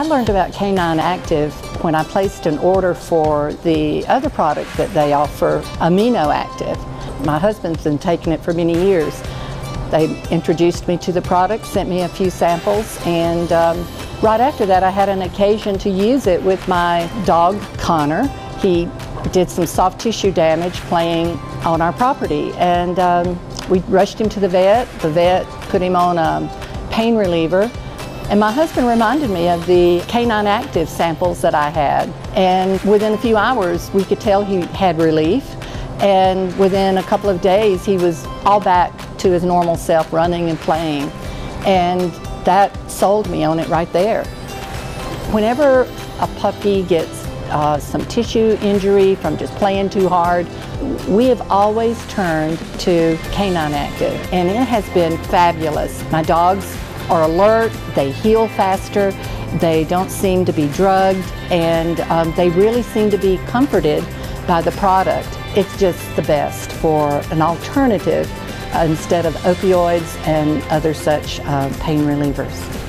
I learned about Canine Activ when I placed an order for the other product that they offer, Amino Activ. My husband's been taking it for many years. They introduced me to the product, sent me a few samples, and um, right after that I had an occasion to use it with my dog, Connor. He did some soft tissue damage playing on our property, and um, we rushed him to the vet. The vet put him on a pain reliever, and my husband reminded me of the Canine Activ samples that I had. And within a few hours, we could tell he had relief. And within a couple of days, he was all back to his normal self, running and playing. And that sold me on it right there. Whenever a puppy gets uh, some tissue injury from just playing too hard, we have always turned to Canine Activ, and it has been fabulous. My dogs are alert, they heal faster, they don't seem to be drugged, and um, they really seem to be comforted by the product. It's just the best for an alternative uh, instead of opioids and other such uh, pain relievers.